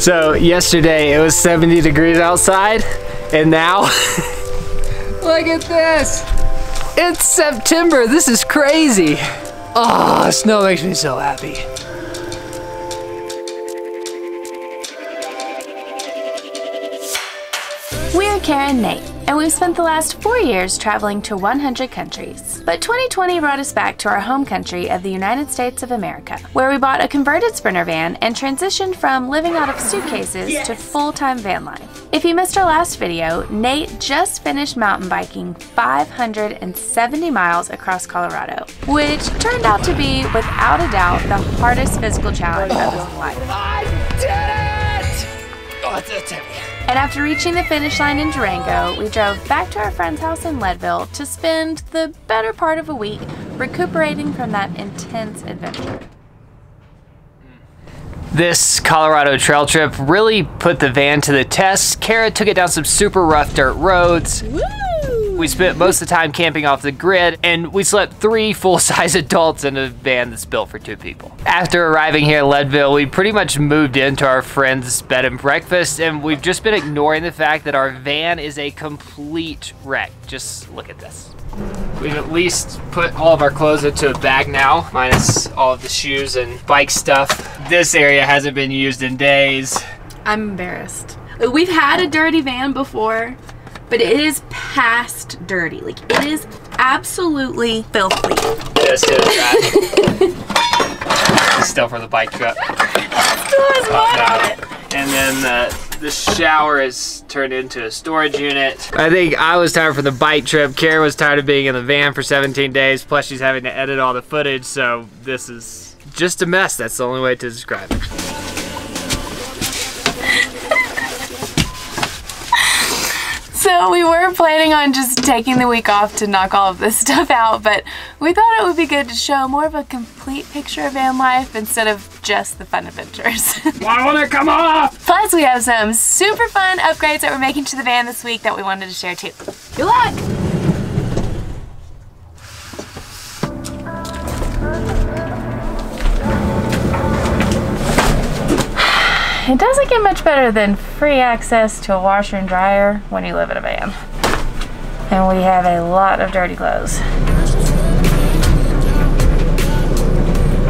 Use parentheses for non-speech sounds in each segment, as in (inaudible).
So yesterday it was 70 degrees outside and now (laughs) look at this. It's September. This is crazy. Oh, snow makes me so happy. We're Kara and Nate, and we've spent the last four years traveling to 100 countries. But 2020 brought us back to our home country of the United States of America, where we bought a converted Sprinter van and transitioned from living out of suitcases to full-time van life. If you missed our last video, Nate just finished mountain biking 570 miles across Colorado, which turned out to be, without a doubt, the hardest physical challenge of his life. I did it! Oh, it's, it's heavy. And after reaching the finish line in Durango, we drove back to our friend's house in Leadville to spend the better part of a week recuperating from that intense adventure. This Colorado trail trip really put the van to the test. Kara took it down some super rough dirt roads. We spent most of the time camping off the grid, and we slept three (laughs) full-size adults in a van that's built for two people. After arriving here in Leadville, we pretty much moved into our friend's bed and breakfast, and we've just been ignoring the fact that our van is a complete wreck. Just look at this. We've at least put all of our clothes into a bag now, minus all of the shoes and bike stuff. This area hasn't been used in days. I'm embarrassed. We've had a dirty van before, but it is past dirty. Like it is absolutely filthy. This is that. (laughs) Still for the bike trip. Uh, and then the, the shower is turned into a storage unit. I think I was tired for the bike trip. Kara was tired of being in the van for 17 days. Plus she's having to edit all the footage. So this is just a mess. That's the only way to describe it. So we were planning on just taking the week off to knock all of this (laughs) stuff out, but we thought it would be good to show more of a complete picture of van life instead of just the fun adventures. (laughs) Why won't it come off? Plus, we have some super fun upgrades that we're making to the van this week that we wanted to share too. Good luck! It doesn't get much better than free access to a washer and dryer when you live in a van. And we have a lot of dirty clothes.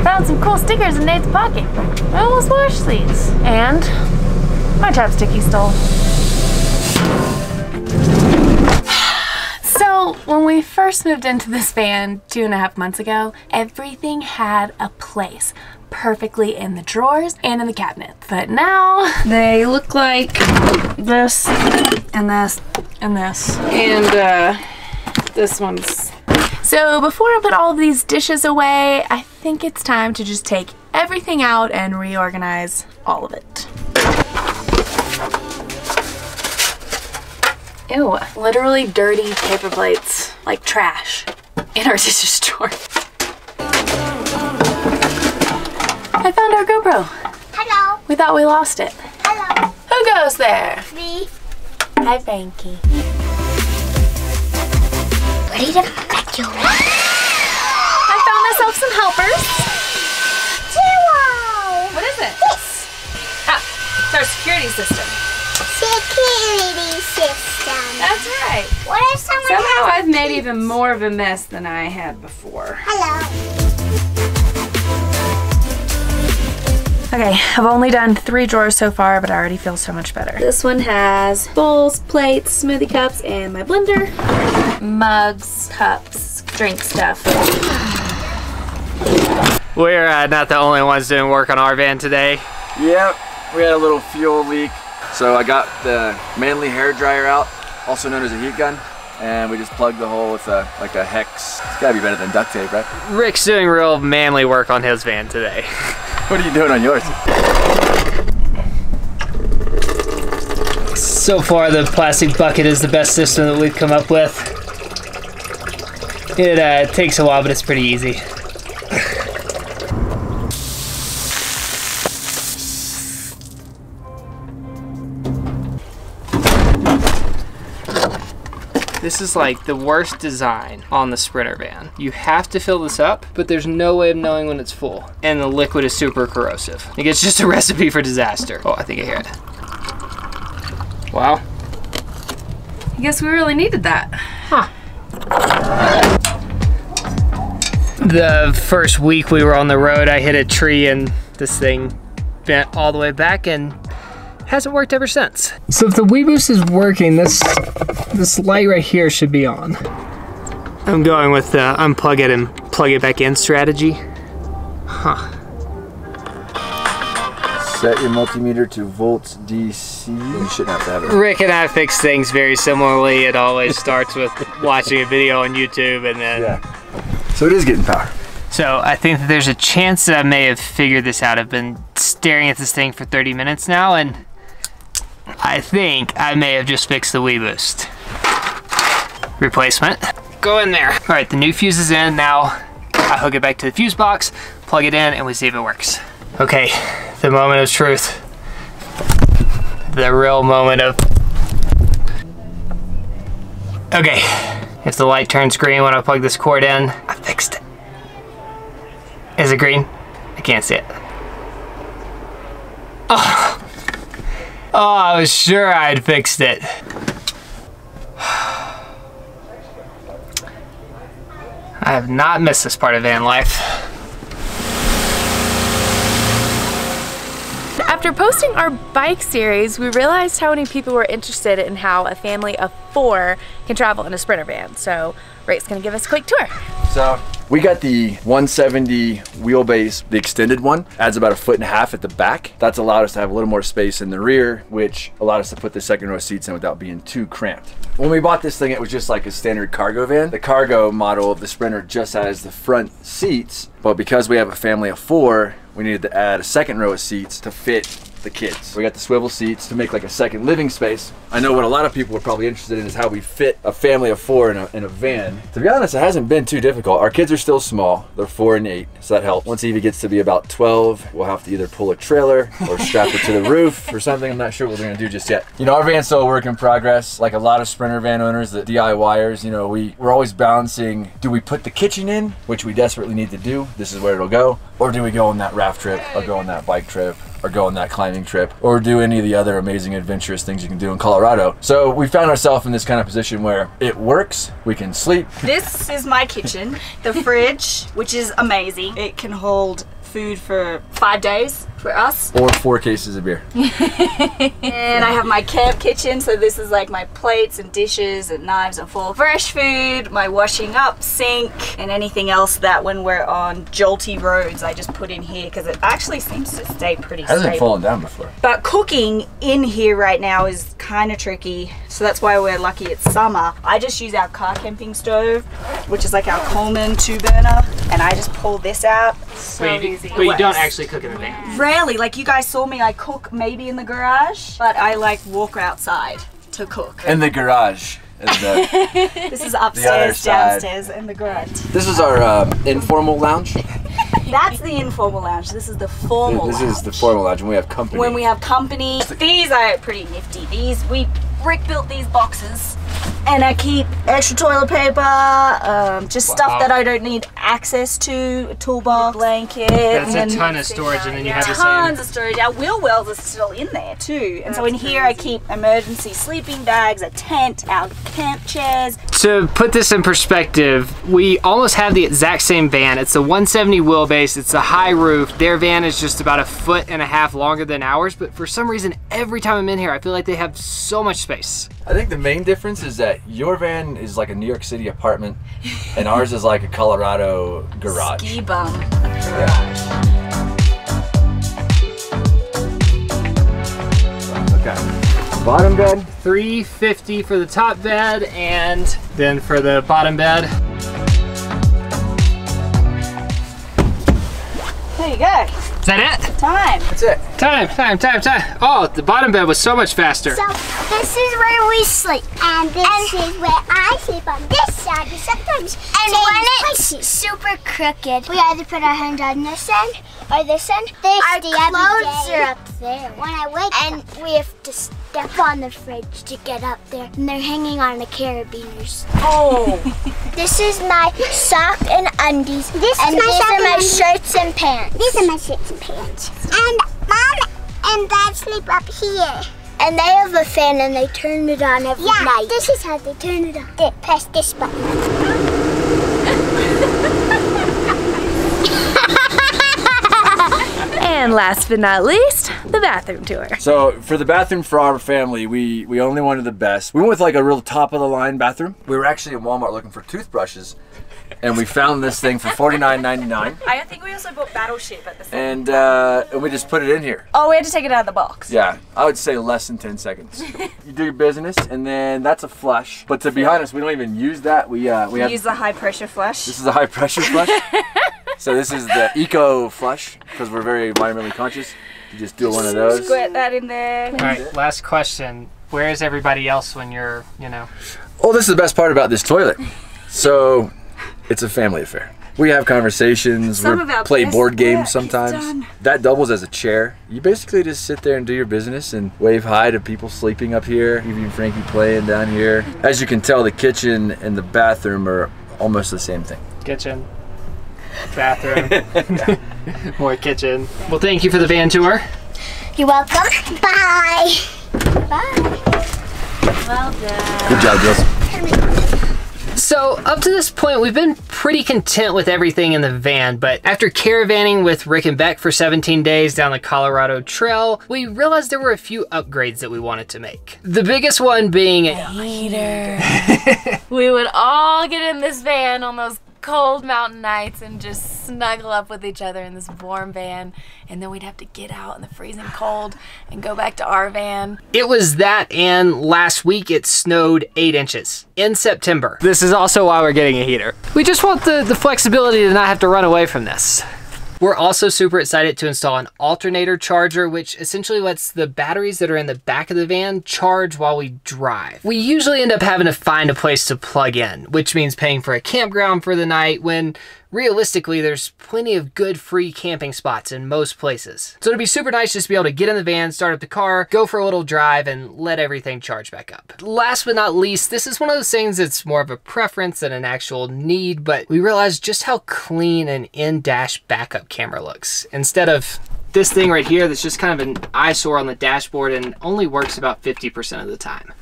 Found some cool stickers in Nate's pocket. Well, let's wash these. And my chapstick he stole. So, when we first moved into this van two and a half months ago, everything had a place perfectly in the drawers and in the cabinet. But now (laughs) they look like this and this and this. And uh, this one's. So before I put all of these dishes away, I think it's time to just take everything out and reorganize all of it. Ew, literally dirty paper plates, like trash, in our (laughs) dishes drawer. I found our GoPro. Hello. We thought we lost it. Hello. Who goes there? Me. Hi, Frankie. Ready to back you I found myself some helpers. Wow. What is it? This. Ah, it's our security system. Security system. That's right. What if someone Somehow I've made even more of a mess than I had before. Hello. Okay, I've only done three drawers so far, but I already feel so much better. This one has bowls, plates, smoothie cups, and my blender. Mugs, cups, drink stuff. We're uh, not the only ones doing work on our van today. Yep, we had a little fuel leak. So I got the Manly hair dryer out, also known as a heat gun, and we just plugged the hole with a like a hex. It's gotta be better than duct tape, right? Rick's doing real manly work on his van today. (laughs) What are you doing on yours? So far, the plastic bucket is the best system that we've come up with. It uh, takes a while, but it's pretty easy. This is like the worst design on the Sprinter van. You have to fill this up, but there's no way of knowing when it's full. And the liquid is super corrosive. Like it's just a (laughs) recipe for disaster. Oh, I think I hear it. Wow. I guess we really needed that. Huh. The first week we were on the road, I hit a tree and this thing bent all the way back and hasn't worked ever since. So if the weBoost is working, this this light right here should be on. I'm going with the unplug it and plug it back in strategy. Huh. Set your multimeter to volts DC. You shouldn't have to have it. Rick and I fix things very similarly. It always starts with watching a video on YouTube and then. Yeah. So it is getting power. So I think that there's a chance that I may have figured this out. I've been staring at this thing for 30 minutes now and I think I may have just fixed the weBoost. Replacement. Go in there. All right, the new fuse is in. Now I hook it back to the fuse box, plug it in, and we see if it works. Okay, the moment of truth. The real moment of Okay, if the light turns green when I plug this cord in, I fixed it. Is it green? I can't see it. Oh, oh I was sure I'd fixed it. (sighs) I have not missed this part of van life. After posting our bike series, we realized how many people were interested in how a family of four can travel in a Sprinter van. So Ray's gonna give us a quick tour. So we got the 170 wheelbase, the extended one, adds about a foot and a half at the back. That's allowed us to have a little more space in the rear, which allowed us to put the second row seats in without being too cramped. When we bought this thing, it was just like a standard cargo van. The cargo model of the Sprinter just has the front seats, but because we have a family of four, we needed to add a second row of seats to fit the kids. We got the swivel seats to make like a second living space. I know what a lot of people are probably interested in is how we fit a family of four in a, in a van. To be honest, it hasn't been too difficult. Our kids are still small. They're four and eight, so that helps. Once Evie gets to be about 12, we'll have to either pull a trailer or strap it to the roof or something. I'm not sure what we're gonna do just yet. You know, our van's still a work in progress. Like a lot of Sprinter van owners, the DIYers, you know, we, we're always balancing, do we put the kitchen in, which we desperately need to do, this is where it'll go, or do we go on that raft trip, or go on that bike trip, or go on that climbing trip, or do any of the other amazing adventurous things you can do in Colorado. So we found ourselves in this kind of position where it works, we can sleep. This is my kitchen. The (laughs) fridge, which is amazing. It can hold food for five days for us. Or four cases of beer. (laughs) And I have my camp kitchen, so this is like my plates and dishes and knives and full Fresh food, my washing up sink, and anything else that when we're on jolty roads, I just put in here because it actually seems to stay pretty Hasn't stable. fallen down before. But cooking in here right now is kind of tricky, so that's why we're lucky it's summer. I just use our car camping stove, which is like our Coleman two burner, and I just pull this out. So easy. but you don't actually cook in the van. Rarely, like you guys saw me, I cook maybe in the garage, but I like walk outside to cook. In the garage. the- (laughs) This is (laughs) upstairs, downstairs, in the garage. this is our um, informal lounge. (laughs) That's the informal lounge. This is the formal This lounge. is the formal lounge, and we have company. when we have company. These are pretty nifty. These we Rick built these boxes, and I keep extra toilet paper, um, just Wow. stuff that I don't need access to, a toolbox, blanket. That's a ton of storage, and then you have the tons same. of storage. Our wheel wells are still in there too, and so in here I keep emergency sleeping bags, a tent, our camp chairs. To put this in perspective, we almost have the exact same van. It's a 170 wheelbase, it's a high roof. Their van is just about a foot and a half longer than ours, but for some reason, every time I'm in here, I feel like they have so much space. I think the main difference is that your van is like a New York City apartment, and (laughs) ours is like a Colorado garage. Ski bum. Okay. Bottom bed. 350 for the top bed, and then for the bottom bed, There you go. Is that it? Time. That's it. Time, time, time, time. Oh, the bottom bed was so much faster. So this is where we sleep, and this is where I sleep on this side. And sometimes and when it's super crooked, we either put our hand on this end or this end. This our clothes are up there. When I wake and we have to step on the fridge to get up there, and they're hanging on the carabiners. Oh. (laughs) This is my sock and undies. This and is my these are my shirts and pants. These are my shirts and pants. And mom and dad sleep up here. And they have a fan and they turn it on every yeah, night. This is how they turn it on. They press this button. (laughs) And last but not least, the bathroom tour. So for the bathroom for our family, we we only wanted the best. We went with like a real top of the line bathroom. We were actually in Walmart looking for toothbrushes, and we found this thing for $49.99. I think we also bought Battleship at the same And uh, and we just put it in here. Oh, we had to take it out of the box. Yeah, I would say less than 10 seconds. (laughs) you do your business, and then that's a flush. But to be honest, we don't even use that. We uh, we have Use the high pressure flush. this is a high pressure flush. (laughs) so this is the eco flush because we're very environmentally conscious. You just do one of those. Squirt that in there. All right, last question. Where is everybody else when you're, you know? Oh, this is the best part about this toilet. So, it's a family affair. We have conversations. Some we play board games sometimes. That doubles as a chair. You basically just sit there and do your business and wave hi to people sleeping up here, even Frankie playing down here. As you can tell, the kitchen and the bathroom are almost the same thing. Kitchen, bathroom, (laughs) (laughs) more kitchen. Well, thank you for the van tour. You're welcome. Bye. Bye. Welcome. Good job, Jules. So, up to this point, we've been pretty content with everything in the van, but after caravanning with Rick and Bec for 17 days down the Colorado Trail, we realized there were a few upgrades that we wanted to make. The biggest one being a Heater. (laughs) we would all get in this van on those cold mountain nights and just snuggle up with each other in this warm van. And then we'd have to get out in the freezing cold and go back to our van. It was that, and last week it snowed 8 inches in September. This is also why we're getting a heater. We just want the, the flexibility to not have to run away from this. We're also super excited to install an alternator charger, which essentially lets the batteries that are in the back of the van charge while we drive. We usually end up having to find a place to plug in, which means paying for a campground for the night when realistically there's plenty of good free camping spots in most places. So it'd be super nice just to be able to get in the van, start up the car, go for a little drive, and let everything charge back up. Last but not least, this is one of those things that's more of a preference than an actual need, but we realized just how clean an in-dash backup camera looks. Instead of this thing right here that's just kind of an eyesore on the dashboard and only works about 50% of the time.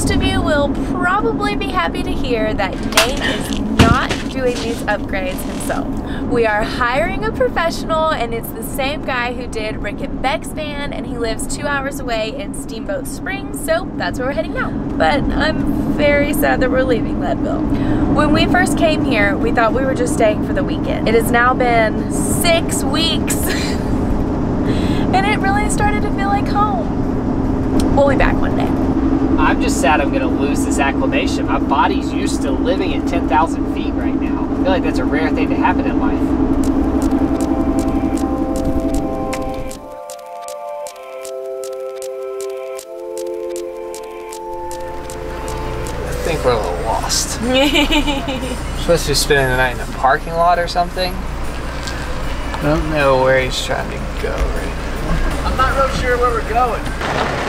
Most of you will probably be happy to hear that Nate is not doing these upgrades himself. We are hiring a professional and it's the same guy who did Rick and Bec's van and he lives two hours away in Steamboat Springs, so that's where we're heading now. But I'm very sad that we're leaving Leadville. When we first came here, we thought we were just staying for the weekend. It has now been six weeks (laughs) and it really started to feel like home. We'll be back. I'm just sad I'm gonna lose this acclimation. My body's used to living at 10,000 feet right now. I feel like that's a rare thing to happen in life. I think we're a little lost. (laughs) supposed to be spending the night in a parking lot or something. I don't know where he's trying to go right now. I'm not real sure where we're going.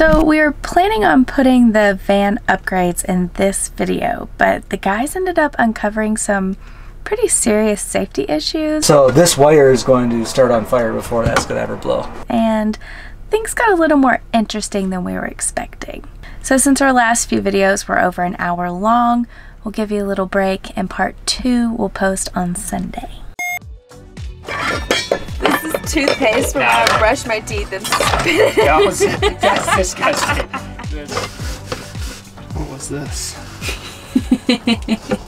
So we were planning on putting the van upgrades in this video, but the guys ended up uncovering some pretty serious safety issues So this wire is going to start on fire before that's going to ever blow. and things got a little more interesting than we were expecting. So since our last few videos were over an hour long, we'll give you a little break and part two we'll post on Sunday. This is toothpaste from when I brush my teeth and spit it. That was, (laughs) that's disgusting. What was this?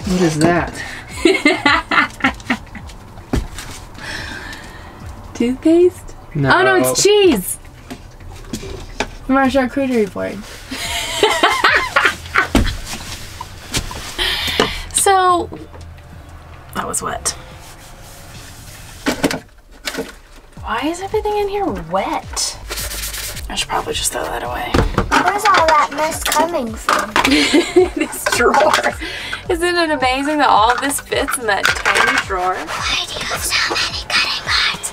what is that? Toothpaste? No. Oh no, it's cheese. From our charcuterie board. (laughs) so, that was wet. Why is everything in here wet? I should probably just throw that away. Where's all that mess coming from? (laughs) this drawer. Isn't it amazing that all of this fits in that tiny drawer? Why do you have so many cutting boards?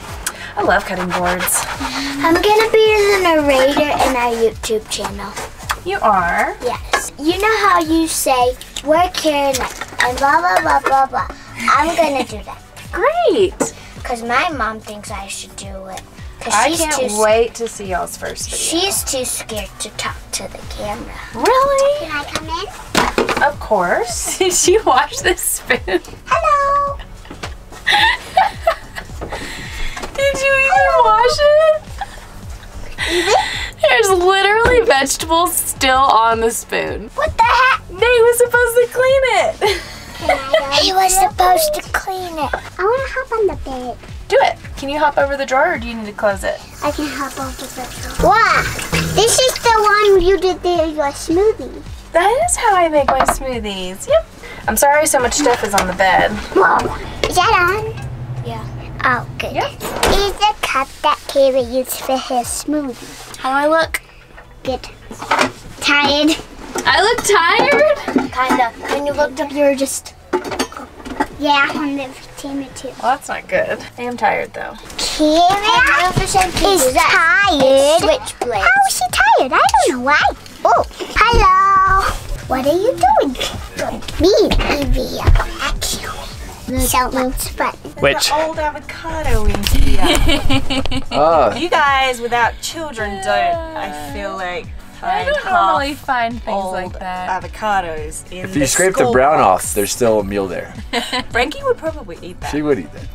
I love cutting boards. I'm gonna be the narrator in our YouTube channel. You are. Yes. You know how you say, work here and and blah blah blah blah blah. I'm gonna do that. Great. Because my mom thinks I should do it. I she's can't too wait to see y'all's first video. She's too scared to talk to the camera. Really? Can I come in? Of course. (laughs) Did she wash this spoon? Hello. (laughs) Did you even wash it? There's literally vegetables still on the spoon. What the heck? They were supposed to clean it. (laughs) He was supposed to clean it. I want to hop on the bed. Do it. Can you hop over the drawer or do you need to close it? I can hop over the drawer. Wow. This is the one you did the, your smoothie. That is how I make my smoothies. Yep. I'm sorry so much stuff is on the bed. Whoa. Is that on? Yeah. Oh, good. Yep. Is the cup that Kayla used for his smoothie. How do I look? Good. Tired? I look tired. Kinda. When you looked up, you were just. Yeah, on the team too. Well, that's not good. I am tired though. Kira is tired. Switchblade. How is she tired? I don't know why. Oh, hello. What are you doing? Me, Evie. Actually. So much fun. Which Old avocado in here. (laughs) Ah, you guys without children don't, I feel like, I don't half normally find things like that. avocados in if you scrape the school brown box. off, there's still a meal there. (laughs) Frankie would probably eat that. She would eat that.